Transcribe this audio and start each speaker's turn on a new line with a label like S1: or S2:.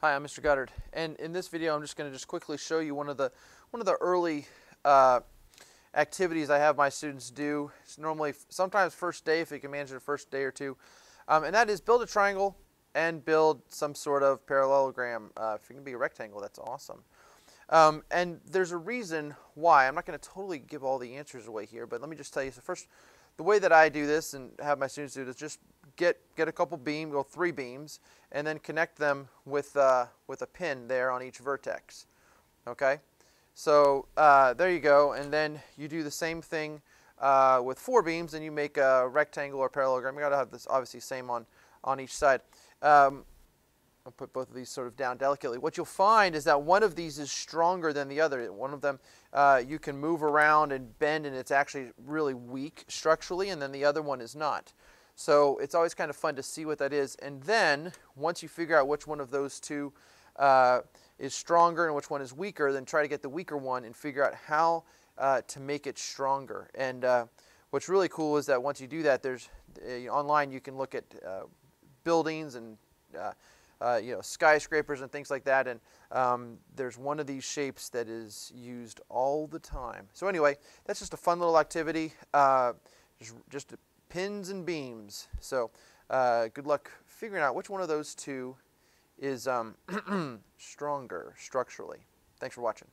S1: Hi, I'm Mr. Goddard, and in this video, I'm just going to just quickly show you one of the one of the early uh, activities I have my students do. It's normally sometimes first day if you can manage it first day or two, um, and that is build a triangle and build some sort of parallelogram. Uh, if it can be a rectangle, that's awesome. Um, and there's a reason why. I'm not going to totally give all the answers away here, but let me just tell you. So first, the way that I do this and have my students do it is just get get a couple beams, well three beams, and then connect them with uh, with a pin there on each vertex. Okay, so uh, there you go, and then you do the same thing uh, with four beams, and you make a rectangle or parallelogram. You got to have this obviously same on on each side. Um, I'll put both of these sort of down delicately. What you'll find is that one of these is stronger than the other. One of them uh, you can move around and bend, and it's actually really weak structurally, and then the other one is not. So it's always kind of fun to see what that is. And then once you figure out which one of those two uh, is stronger and which one is weaker, then try to get the weaker one and figure out how uh, to make it stronger. And uh, what's really cool is that once you do that, there's uh, online you can look at uh, buildings and uh, you know skyscrapers and things like that. And um, there's one of these shapes that is used all the time. So anyway, that's just a fun little activity. just, just pins and beams. So uh, good luck figuring out which one of those two is um, stronger structurally. Thanks for watching.